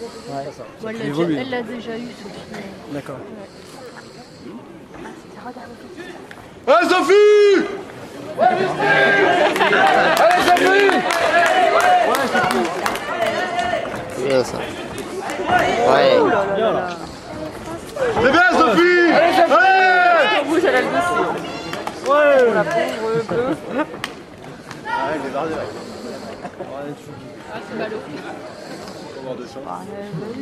Ouais. Bon, elle l'a déjà- elle l'a déjà eu, Sophie. D'accord. Allez Sophie Allez Sophie C'est bien ça. Ouais. C'est bien Sophie Allez Rouge, elle a le dossier. Ouais. La pauvre bleue. Ah, c'est mal au pied.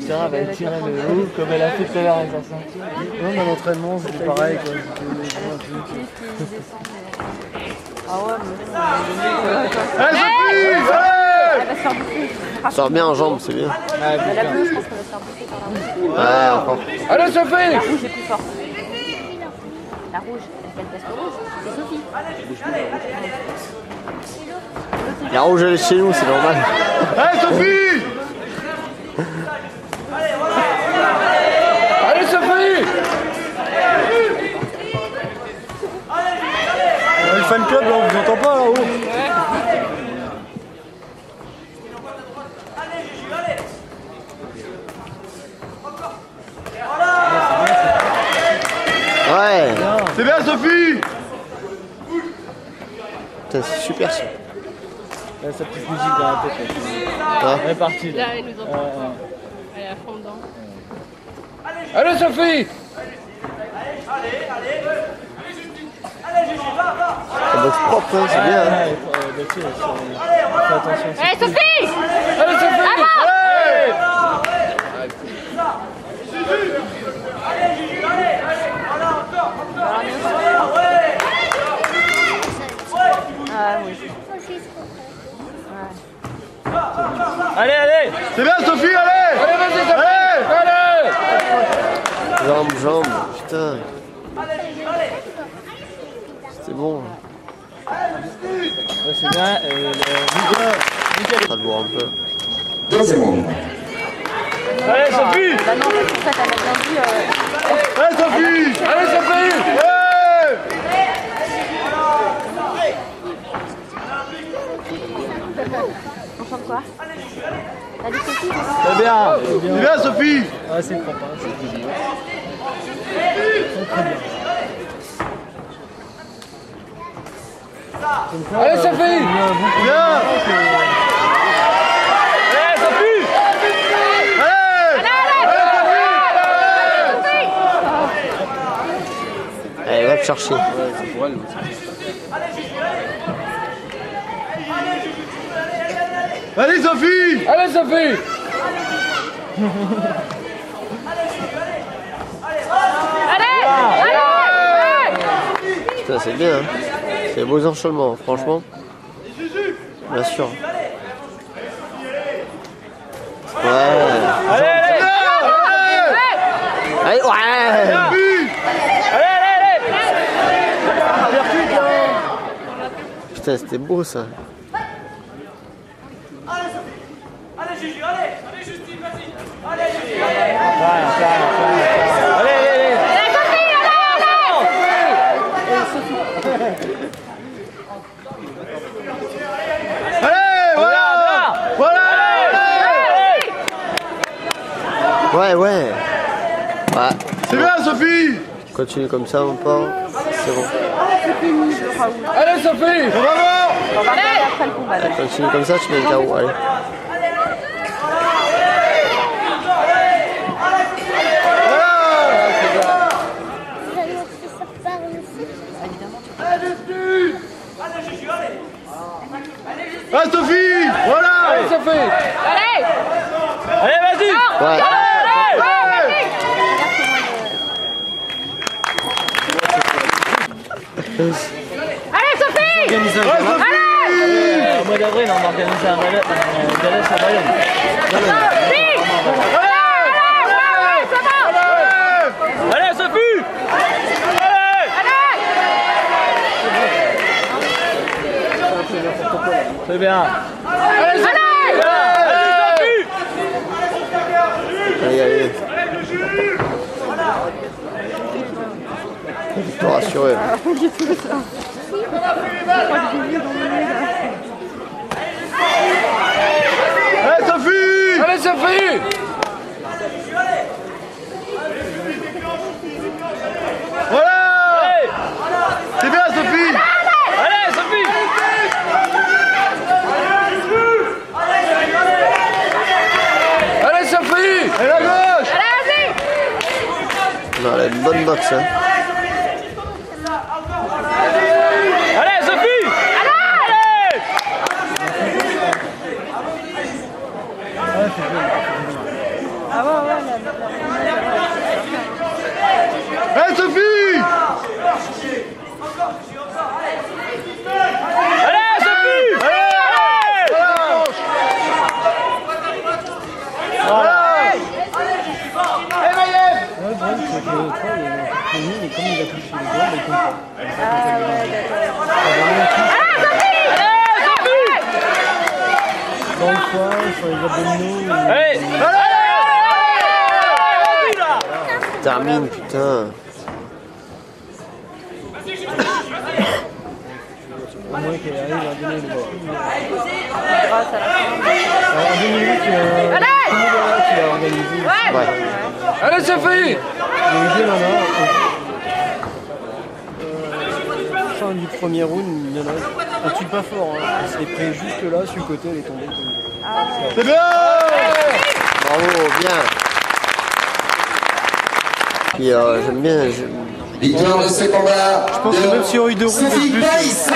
Sarah va tirer le haut comme elle a fait tout à l'heure avec sa ceinture. Non, mais l'entraînement, c'était pareil. Quoi. Ah ouais, mais Allez Sophie Allez elle va se faire bouffer. Sors bien en jambes, c'est bien. Ouais, La bleue, je pense qu'elle va se faire bouffer par la rouge. Ouais, encore. Allez Sophie La rouge est plus forte. La rouge, elle passe rouge. C'est Sophie. La rouge, elle est chez nous, c'est normal. Allez Sophie Allez Sophie Le fan club, là, on vous entend pas là-haut. Ouais. C'est bien Sophie c'est super ça. Elle a sa petite musique dans la tête. là. Elle est partie. Là, elle nous entend. Elle est à fond dedans. Allez Sophie Ça boxe propre, hein, c'est bien. hein. Ouais, euh, Gauthier, c'est- fais attention. c'est- Allez, Sophie Allez Sophie Allez Ah oui. Allez, allez C'est bien Sophie, allez Allez vas-y Sophie Allez Jambes, jambes, putain. C'était bon. Ouais, C'est bien. euh, le- Ça te voir un peu. Allez Sophie Bah non, en fait, elle a bien dit. Euh... Allez Sophie Allez Sophie Allez On chante quoi T'as dit Sophie C'est bien. c'est C'est bien. bien Sophie Ouais, hein, c'est bien. Allez Sophie Bien Allez Sophie Allez Allez, va te chercher. Allez Sophie Allez Sophie c'est bien. Hein. C'est des beaux enchaînements, franchement. Bien sûr. Ouais. Allez Allez Allez, ouais. Sophie Putain, c'était beau ça. Allez, allez, allez. Allez Voilà Voilà Ouais, ouais. Ouais. C'est bien Sophie Continue comme ça, mon porc. C'est bon. Allez Sophie Bravo. Continue comme ça, tu mets le carreau. Allez. Allez Sophie Voilà Allez Sophie Allez Allez, vas-y. Ouais. Allez, Sophie! Allez. Sophie! Au mois d'avril, on organise un gala, un gala sur Bayonne. Sophie Allez, Sophie! Allez C'est bien. Allez! Sophie! Allez, Allez, allez. Te rassurer. Allez Sophie! Allez Sophie! Voilà! Allez! C'est bien Sophie! Allez, Sophie! Allez, Sophie! Et la gauche! Allez, vas-y. Non, elle a une bonne boxe. Hein. Allez, Sophie Allez Hé Sophie Allez, Sophie Allez Mayenne Ouais, le problème, c'est que toi, il y a un peu de mais comme il a touché les doigts, bah, il compte pas. Dans le coin, sur les abdominaux, il- Allez Allez là Termine, putain. au moins qu'elle arrive à donner le bras. Grâce à la fin. Alors, en 2008, il y a un Allez Kimura qui a organisé. Ouais Ouais. Allez, Sophie Il y a eu fin du premier round, une nana, un truc pas fort, hein. elle s'est pris juste là, sur le côté, elle est tombée. C'est bien Bravo, bien. Puis euh, j'aime bien. Victoire de ce combat Je pense que même rounds de Sophie plus, Baïs